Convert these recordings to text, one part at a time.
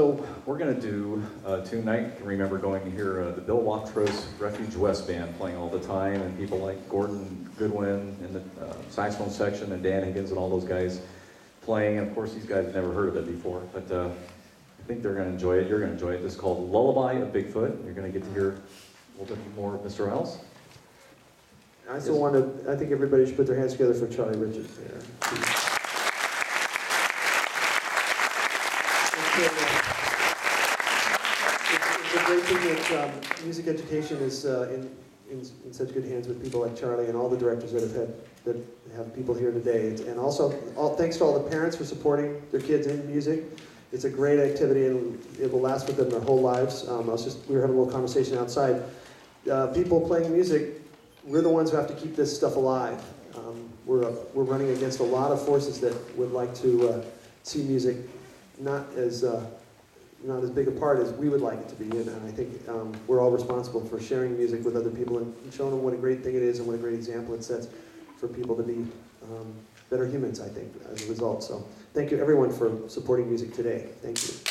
So we're going to do uh, tonight. I remember going to hear uh, the Bill Watrous Refuge West Band playing all the time, and people like Gordon Goodwin in the uh, saxophone section, and Dan Higgins, and all those guys playing. And of course, these guys never heard of it before, but uh, I think they're going to enjoy it. You're going to enjoy it. It's called Lullaby of Bigfoot. You're going to get to hear a little bit more of Mr. Isles. I still want to, I think everybody should put their hands together for Charlie Richards there. It's a great thing that um, music education is uh, in, in, in such good hands with people like Charlie and all the directors that have had, that have people here today. And also, all, thanks to all the parents for supporting their kids in music. It's a great activity and it will last with them their whole lives. Um, I was just, we were having a little conversation outside. Uh, people playing music we're the ones who have to keep this stuff alive. Um, we're, uh, we're running against a lot of forces that would like to uh, see music not as, uh, not as big a part as we would like it to be. And, I think um, we're all responsible for sharing music with other people and showing them what a great thing it is and what a great example it sets for people to be um, better humans, I think, as a result. So thank you everyone for supporting music today. Thank you.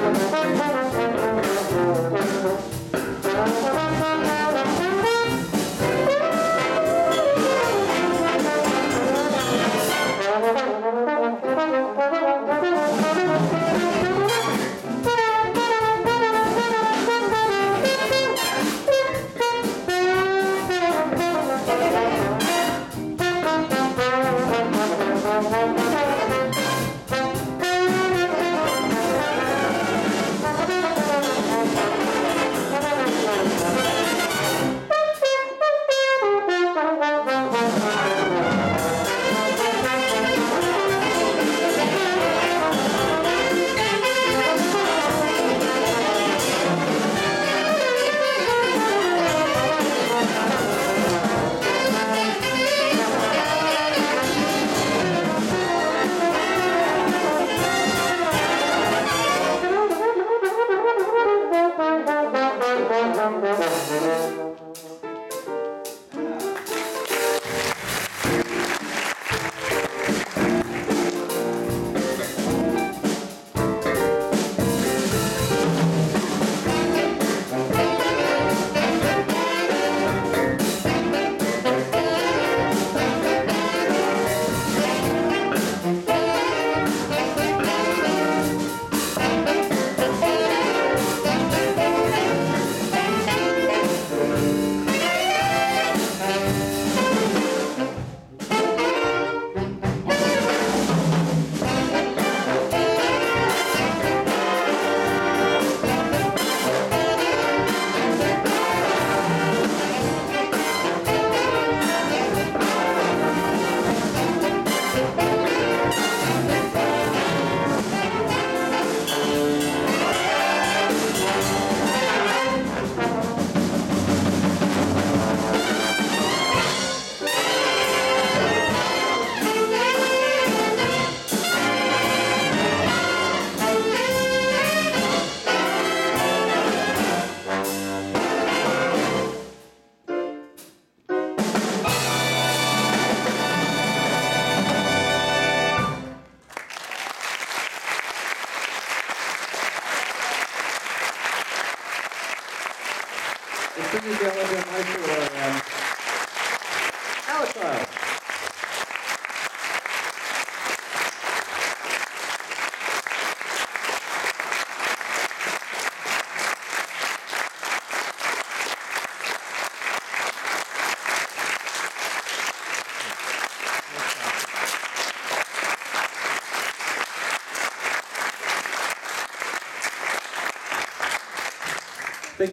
Música